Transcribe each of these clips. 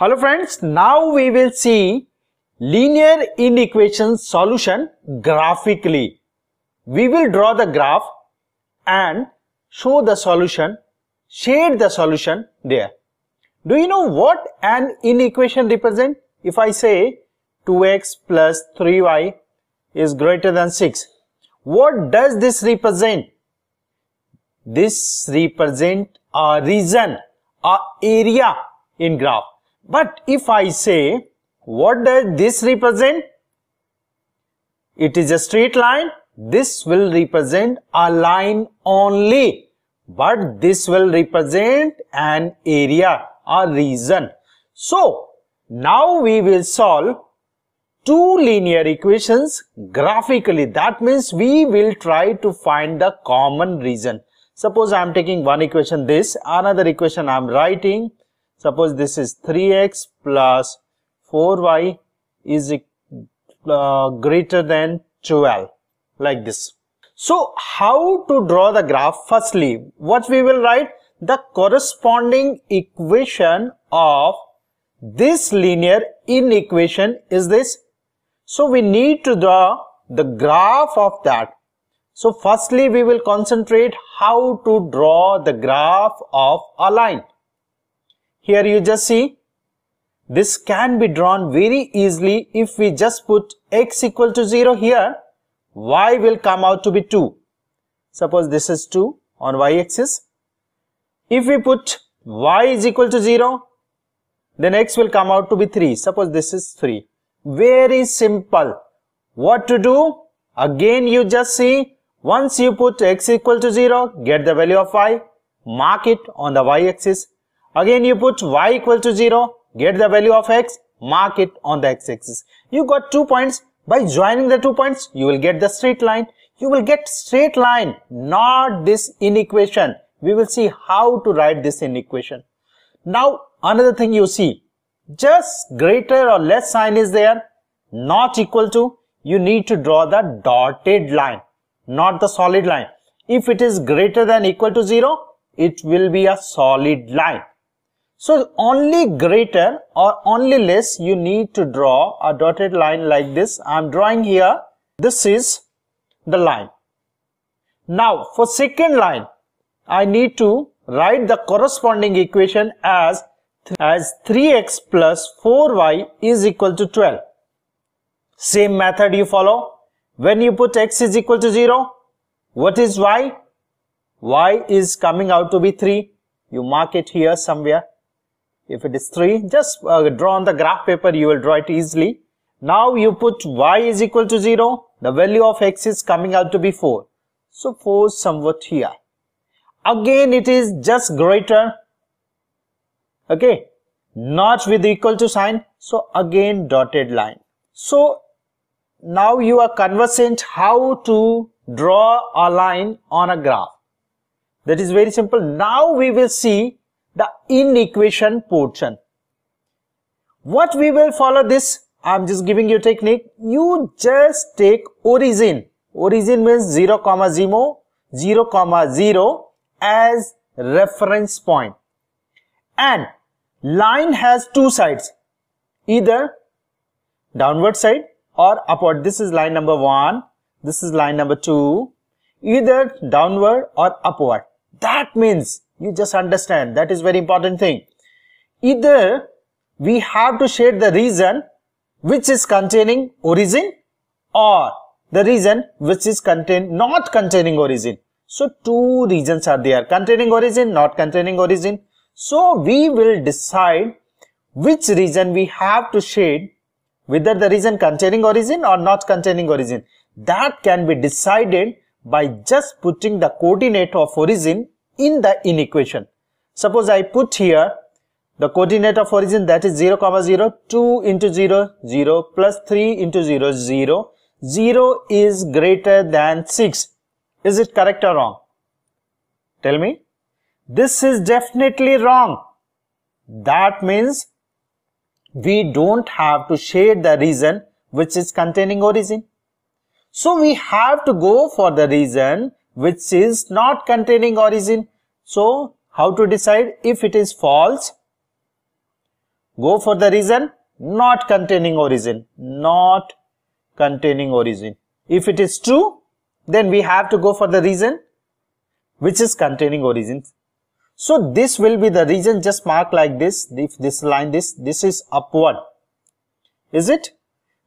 Hello friends, now we will see linear inequation solution graphically. We will draw the graph and show the solution, shade the solution there. Do you know what an inequation represent? If I say 2x plus 3y is greater than 6, what does this represent? This represent a region, a area in graph. But if I say, what does this represent? It is a straight line. This will represent a line only. But this will represent an area, a region. So, now we will solve two linear equations graphically. That means we will try to find the common region. Suppose I am taking one equation this, another equation I am writing Suppose this is 3x plus 4y is uh, greater than 12 like this. So how to draw the graph? Firstly, what we will write? The corresponding equation of this linear inequation is this. So we need to draw the graph of that. So firstly, we will concentrate how to draw the graph of a line. Here you just see this can be drawn very easily if we just put x equal to 0 here. Y will come out to be 2 suppose this is 2 on y axis. If we put y is equal to 0 then x will come out to be 3 suppose this is 3 very simple. What to do? Again you just see once you put x equal to 0 get the value of y mark it on the y axis Again you put y equal to 0, get the value of x, mark it on the x-axis. You got two points. By joining the two points, you will get the straight line. You will get straight line, not this inequation. We will see how to write this inequation. Now, another thing you see, just greater or less sign is there, not equal to, you need to draw the dotted line, not the solid line. If it is greater than equal to 0, it will be a solid line. So only greater or only less you need to draw a dotted line like this. I'm drawing here. This is the line. Now for second line, I need to write the corresponding equation as as 3x plus 4y is equal to 12. Same method you follow. When you put x is equal to 0, what is y? y is coming out to be 3. You mark it here somewhere. If it is 3, just uh, draw on the graph paper, you will draw it easily. Now you put y is equal to 0, the value of x is coming out to be 4. So 4 somewhat here. Again it is just greater, okay, not with equal to sign, so again dotted line. So now you are conversant how to draw a line on a graph. That is very simple. Now we will see the inequation portion. What we will follow this, I'm just giving you technique. You just take origin. Origin means 0 comma 0, 0 comma 0 as reference point. And line has two sides. Either downward side or upward. This is line number 1. This is line number 2. Either downward or upward. That means you just understand that is very important thing. Either we have to shade the region which is containing origin or the region which is contain not containing origin. So two regions are there containing origin not containing origin. So we will decide which region we have to shade whether the region containing origin or not containing origin. That can be decided by just putting the coordinate of origin in the inequation. Suppose I put here the coordinate of origin that is 0 comma 0 2 into 0 0 plus 3 into 0 0 0 is greater than 6 is it correct or wrong? Tell me. This is definitely wrong. That means we don't have to shade the region which is containing origin. So we have to go for the region which is not containing origin. So how to decide if it is false? go for the reason not containing origin not containing origin if it is true then we have to go for the reason which is containing origin so this will be the region just mark like this if this line this this is upward is it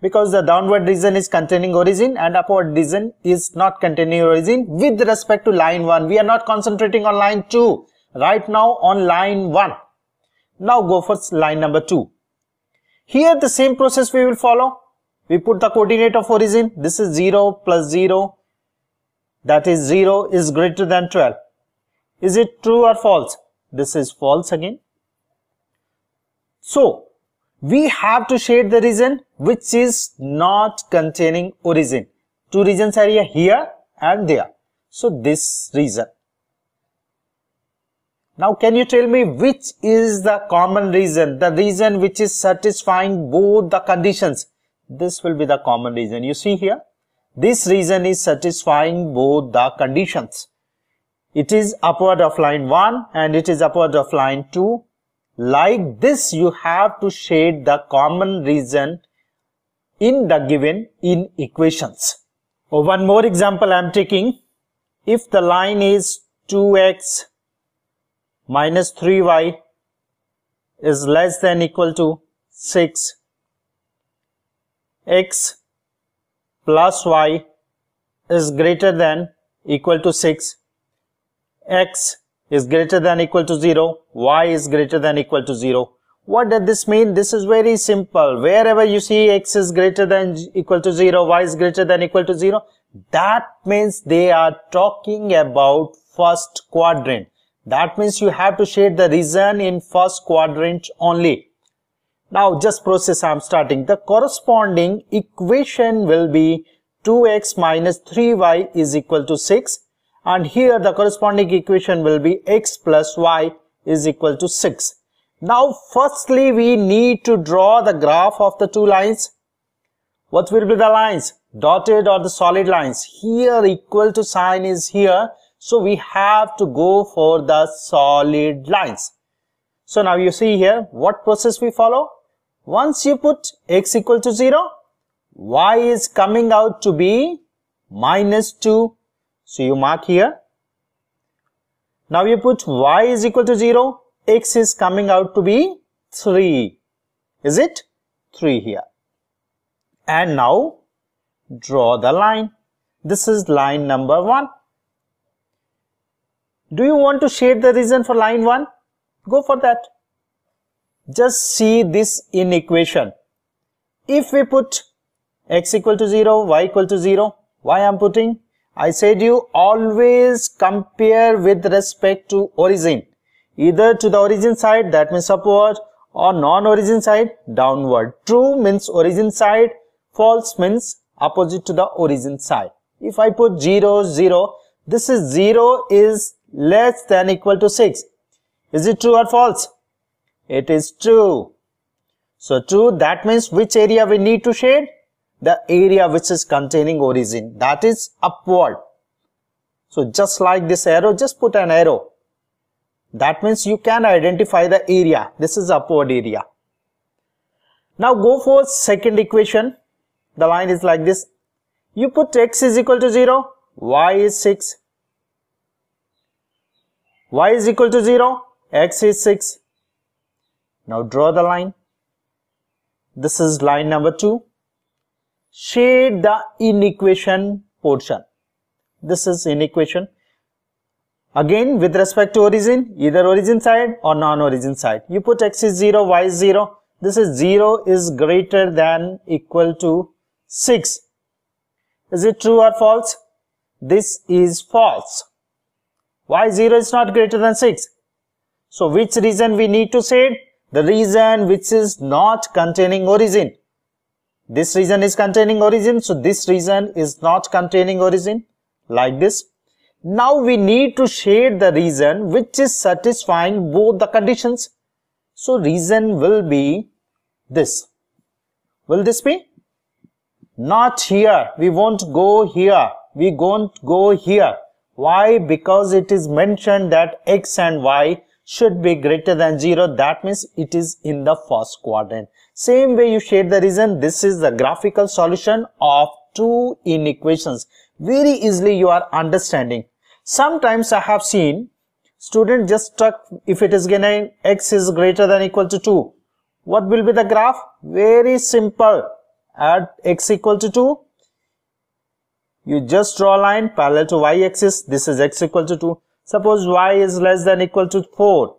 because the downward region is containing origin and upward region is not containing origin with respect to line 1 we are not concentrating on line 2 right now on line 1 now go for line number 2 here the same process we will follow. We put the coordinate of origin. This is 0 plus 0. That is 0 is greater than 12. Is it true or false? This is false again. So, we have to shade the region which is not containing origin. Two regions are here and there. So, this region. Now can you tell me which is the common region, the region which is satisfying both the conditions? This will be the common region. You see here, this region is satisfying both the conditions. It is upward of line 1 and it is upward of line 2. Like this, you have to shade the common region in the given in equations. Oh, one more example I am taking. If the line is 2x minus 3y is less than equal to 6 x plus y is greater than equal to 6 x is greater than equal to 0 y is greater than equal to 0 what does this mean? This is very simple. Wherever you see x is greater than equal to 0 y is greater than equal to 0 that means they are talking about first quadrant. That means you have to shade the region in first quadrant only. Now just process I am starting. The corresponding equation will be 2x minus 3y is equal to 6 and here the corresponding equation will be x plus y is equal to 6. Now firstly we need to draw the graph of the two lines. What will be the lines? Dotted or the solid lines? Here equal to sign is here so we have to go for the solid lines. So now you see here what process we follow. Once you put x equal to 0, y is coming out to be minus 2. So you mark here. Now you put y is equal to 0, x is coming out to be 3. Is it? 3 here. And now draw the line. This is line number 1. Do you want to shade the region for line 1? Go for that. Just see this in equation. If we put x equal to 0, y equal to 0, why I am putting? I said you always compare with respect to origin. Either to the origin side that means upward or non-origin side downward. True means origin side, false means opposite to the origin side. If I put 0, 0, this is 0 is less than equal to 6. Is it true or false? It is true. So true, that means which area we need to shade? The area which is containing origin, that is upward. So just like this arrow, just put an arrow. That means you can identify the area. This is upward area. Now go for second equation. The line is like this. You put x is equal to 0, y is 6, y is equal to 0, x is 6. Now draw the line. This is line number 2. Shade the inequation portion. This is inequation. Again with respect to origin, either origin side or non-origin side. You put x is 0, y is 0. This is 0 is greater than equal to 6. Is it true or false? This is false. Why 0 is not greater than 6? So which region we need to say? The region which is not containing origin. This region is containing origin. So this region is not containing origin like this. Now we need to shade the region which is satisfying both the conditions. So region will be this. Will this be? Not here. We won't go here. We won't go here. Why? Because it is mentioned that x and y should be greater than 0 that means it is in the first quadrant same way you shade the reason this is the graphical solution of two inequations. Very easily you are understanding. Sometimes i have seen student just stuck if it is given x is greater than equal to 2 what will be the graph? Very simple. Add x equal to 2 you just draw a line parallel to y-axis this is x equal to 2 suppose y is less than equal to 4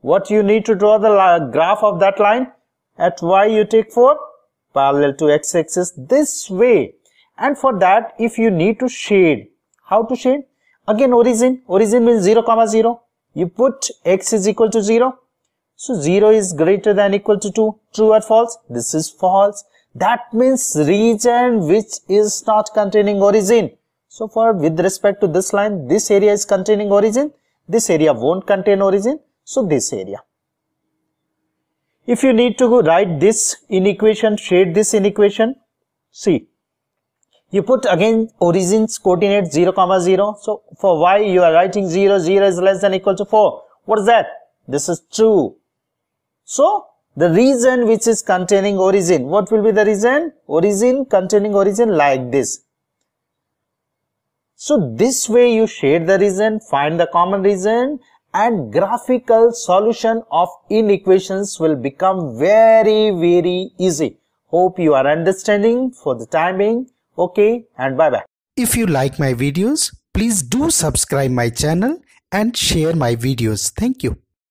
what you need to draw the graph of that line at y you take 4 parallel to x-axis this way. And for that if you need to shade how to shade? Again origin. Origin means 0 comma 0 you put x is equal to 0 so 0 is greater than equal to 2 true or false? This is false. That means region which is not containing origin. So for with respect to this line this area is containing origin. This area won't contain origin. So this area if you need to write this inequation shade this inequation see you put again origins coordinate 0 comma 0 so for y you are writing 0 0 is less than equal to 4 what is that? This is true. So the region which is containing origin what will be the region origin containing origin like this. So this way you shade the region find the common region and graphical solution of inequations will become very very easy hope you are understanding for the time being Okay and bye bye. If you like my videos, please do subscribe my channel and share my videos. Thank you.